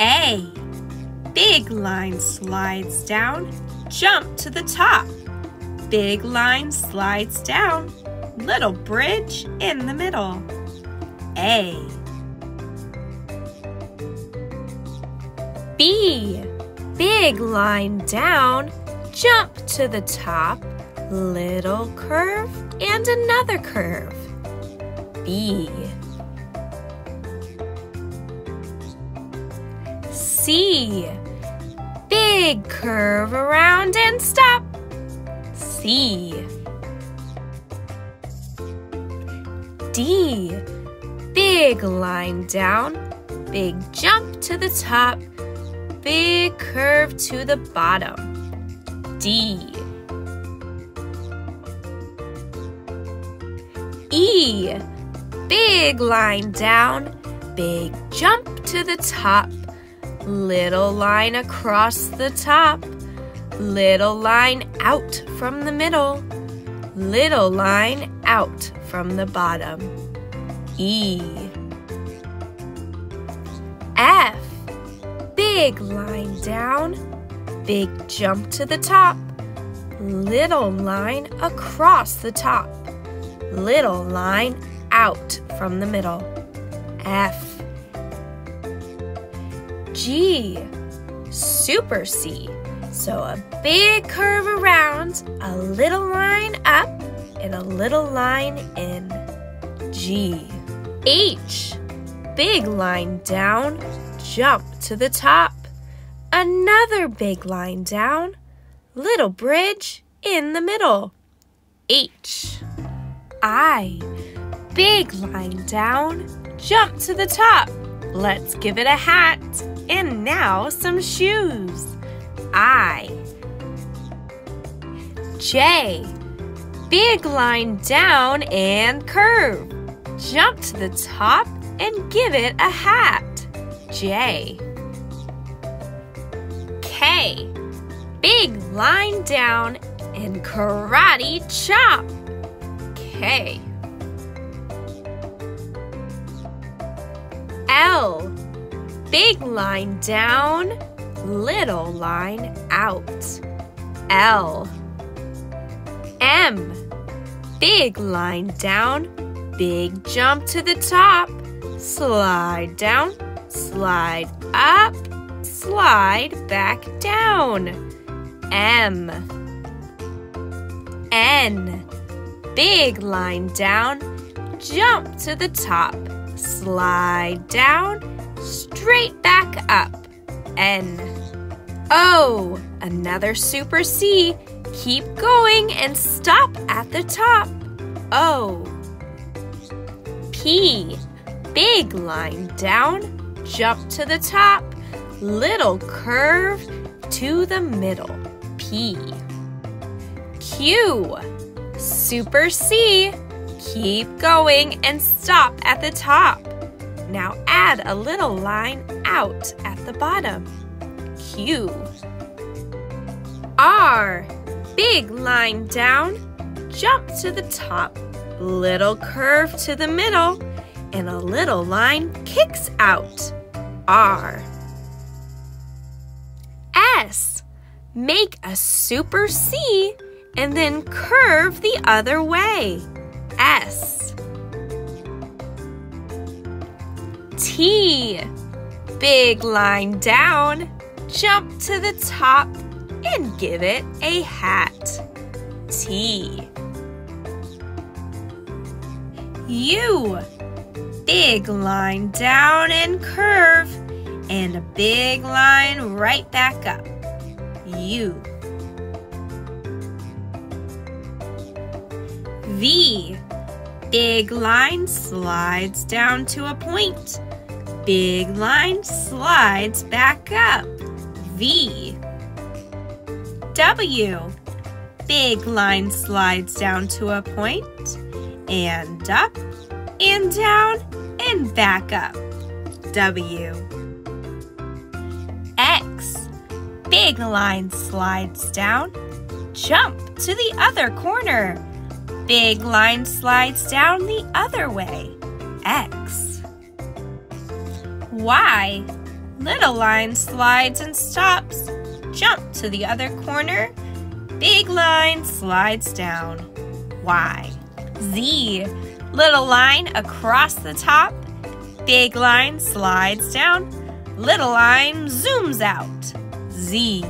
A. Big line slides down, jump to the top. Big line slides down, little bridge in the middle. A. B. Big line down, jump to the top, little curve and another curve. B. C. Big curve around and stop. C. D. Big line down, big jump to the top, big curve to the bottom. D. E. Big line down, big jump to the top, little line across the top, little line out from the middle, little line out from the bottom. E. F. Big line down, big jump to the top, little line across the top, little line out from the middle. F. G. Super C. So a big curve around, a little line up, and a little line in. G. H. Big line down, jump to the top. Another big line down, little bridge in the middle. H. I. Big line down, jump to the top. Let's give it a hat. And now some shoes. I. J. Big line down and curve. Jump to the top and give it a hat. J. K. Big line down and karate chop. K. Big line down, little line out. L. M. Big line down, big jump to the top. Slide down, slide up, slide back down. M. N. Big line down, jump to the top. Slide down, straight back up. N. O. Oh, another super C. Keep going and stop at the top. O. P. Big line down, jump to the top, little curve to the middle. P. Q. Super C. Keep going and stop at the top. Now add a little line out at the bottom. Q. R. Big line down, jump to the top, little curve to the middle, and a little line kicks out. R. S. Make a super C and then curve the other way. S. T. Big line down, jump to the top and give it a hat. T. U. Big line down and curve, and a big line right back up. U. V. Big line slides down to a point. Big line slides back up. V. W. Big line slides down to a point and up and down and back up. W. X. Big line slides down. Jump to the other corner. Big line slides down the other way. X. Y. Little line slides and stops. Jump to the other corner. Big line slides down. Y. Z. Little line across the top. Big line slides down. Little line zooms out. Z.